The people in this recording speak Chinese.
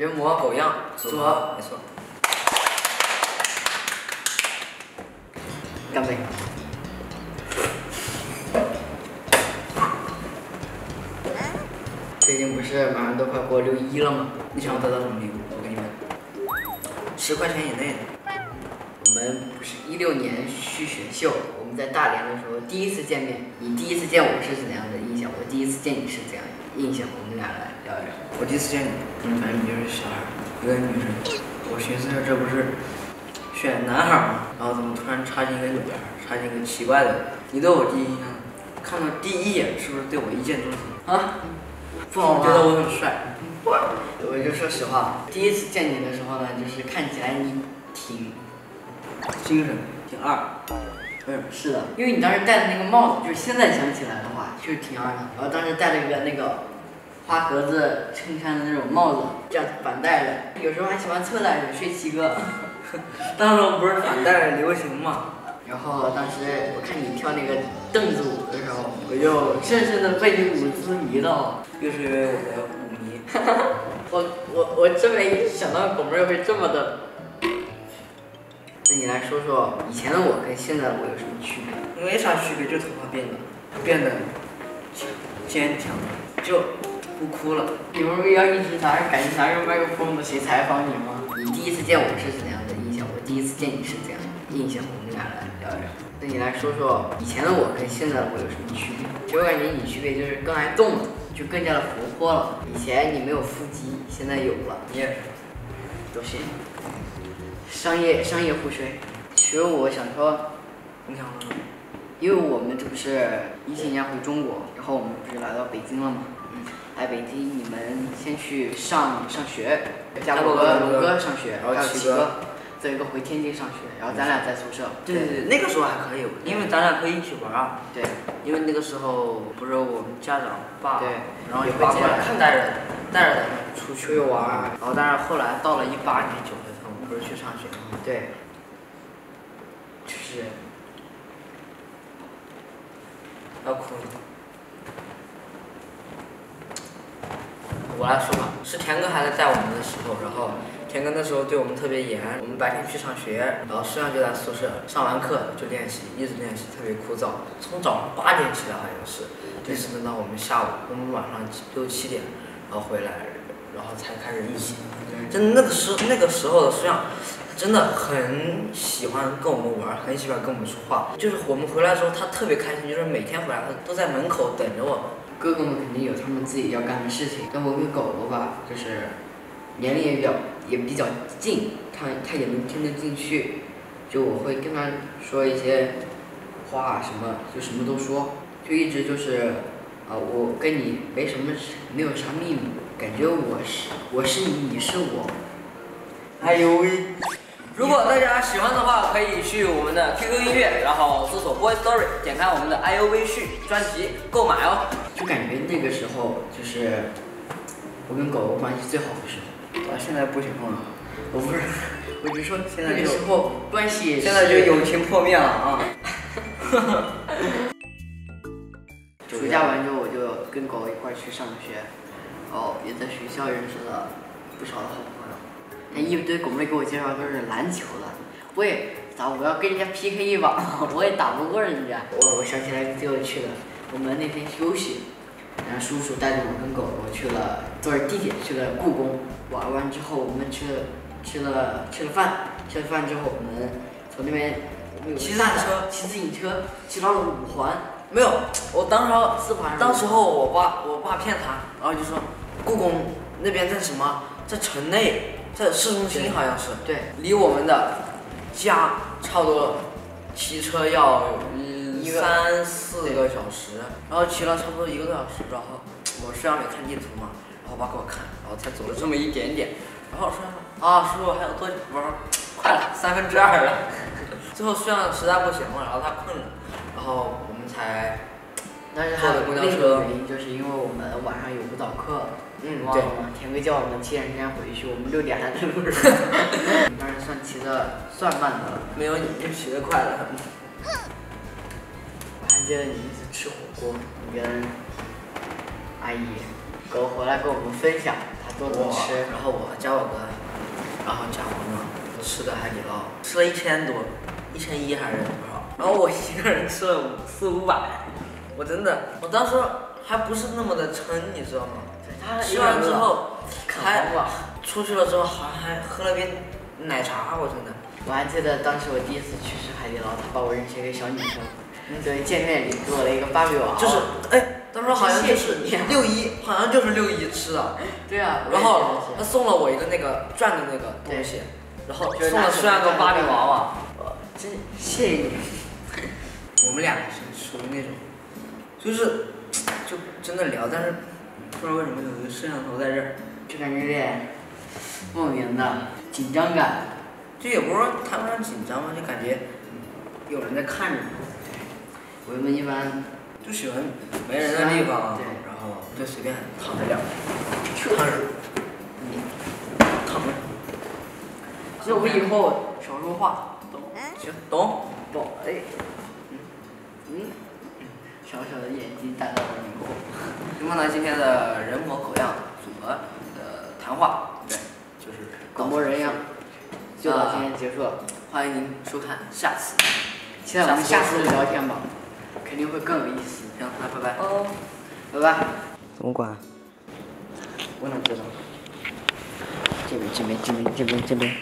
人模狗样，组合，没错。干杯！最近不是马上都快过六一了吗？你想要得到什么礼物？我给你们十块钱以内的。我们不是一六年去选秀，我们在大连的时候第一次见面，你第一次见我是怎样的印象？我第一次见你是怎样的印象？我们俩来我第一次见你，嗯，反正你就是小孩，一个女生。我寻思着这不是选男孩吗？然后怎么突然插进一个女孩，插进一个奇怪的？你对我第一印象，看到第一眼是不是对我一见钟情啊？不好觉得我很帅。我就说实话，第一次见你的时候呢，就是看起来你挺精神，挺二。嗯，是的，因为你当时戴的那个帽子，就是现在想起来的话，就是挺二的。然后当时戴了一个那个花格子衬衫的那种帽子，这样反戴的。有时候还喜欢侧戴着睡七哥。当时不是反戴流行嘛。然后当时我看你跳那个凳子舞的时候，我就深深的被你舞姿迷到。越说越有我的舞迷。我我我真没想到狗妹会这么的。那你来说说以前的我跟现在的我有什么区别？没啥区别，就头发变了，变得坚强，就不哭了。你不是要一直拿着感觉拿着麦克风的谁采访你吗？你第一次见我是怎样的印象？我第一次见你是怎样的印象？我们俩来聊一聊。那你来说说以前的我跟现在的我有什么区别？其实我感觉你区别就是更爱动了，就更加的活泼了。以前你没有腹肌，现在有了。你也是，都行。商业商业互吹。其实我想说，你想说，因为我们这不是一七年回中国，然后我们不是来到北京了吗？嗯。来北京，你们先去上上学，加罗哥、龙哥上学，然后再一个回天津上学，然后咱俩在宿舍。对对对，那个时候还可以，因为咱俩可以一起玩啊。对。因为那个时候不是我们家长爸，对，然后也会过来带着带着咱们出去玩，然后但是后来到了一八年九月份，我们不是去上学吗？对。就是，要哭了。我来说吧，是田哥还在带我们的时候，然后田哥那时候对我们特别严，我们白天去上学，然后实际上就在宿舍，上完课就练习，一直练习，特别枯燥。从早上八点起来好像是，一直等到我们下午，我们晚上六七点，然后回来，然后才开始一起。真那个时那个时候的实际上。真的很喜欢跟我们玩，很喜欢跟我们说话。就是我们回来的时候，他特别开心，就是每天回来他都在门口等着我。哥哥们肯定有他们自己要干的事情，但我跟狗狗吧，就是年龄也比较也比较近，它它也能听得进去。就我会跟它说一些话什么，就什么都说，就一直就是啊，我跟你没什么没有啥秘密，感觉我是我是你，你是我。哎呦喂！如果大家喜欢的话，可以去我们的 QQ 音乐，然后搜索 Boy Story，点开我们的 I O V 序专辑购买哦。就感觉那个时候就是我跟狗狗关系最好的时候。啊，现在不行了。我不是，我就说现在那个时候关系，现在就友情破灭了啊。暑假完之后，我就跟狗一块去上学，哦，也在学校认识了不少的好朋友。那一堆狗妹给我介绍都是篮球的，我也咋我要跟人家 PK 一把，我也打不过人家。我我想起来最有趣的，我们那天休息，然后叔叔带着我跟狗狗去了坐着地铁去了故宫，玩完之后我们吃了吃了吃了饭，吃了饭之后我们从那边骑自行车骑自行车骑到了五环，没有，我当时四环，当时候我爸我爸骗他，然后就说故宫那边在什么在城内。在市中心好像是，对，离我们的家差不多，骑车要三四个小时，然后骑了差不多一个多小时，然后我身上没看地图嘛，然后我爸给我看，然后才走了这么一点点，然后我说啊叔叔还有多久？我说快了，三分之二了。最后虽然实在不行了，然后他困了，然后我们才坐的公交车。原因就是因为我们晚上有舞蹈课。嗯，对，田哥叫我们七点之前回去，我们六点还在路上。当时算骑的算慢的了，没有你骑的快了。我还记得你一次吃火锅，你跟阿姨狗回来跟我们分享他做的吃。然后我加我哥，然后加我们，吃的海底捞，吃了一千多，一千一还是多少？然后我一个人吃了五四五百，我真的，我当时还不是那么的撑，你知道吗？吃完之后还出去了之后好像还喝了杯奶茶，我真的。我还记得当时我第一次去吃海底捞，他把我认成一个小女生，对，见面礼给我了一个芭比娃娃。就是，哎，当时好像就是六一，好像就是六一吃的。对啊。然后他送了我一个那个转的那个东西，然后送了虽然个芭比娃娃。真谢谢你。我们俩是属于那种，就是就真的聊，但是不知道为什么有一个摄像头在这儿，就感觉有点莫名的紧张感。这也不是说谈不上紧张吧，就感觉有人在看着你。我们一般就喜欢没人的地方，然后就随便躺着聊，躺着，躺着。就我以后少说话，懂？行，懂，懂。哎，小小的眼睛带到了迷惑。那么呢，今天的人模狗样组合的谈话，对，就是广播人样。就到今天结束了，欢迎您收看下次。期待我们下次的聊天吧，肯定会更有意思。行，那拜拜。哦，拜拜。怎么管？我哪知道？这边，这边，这边，这边，这边。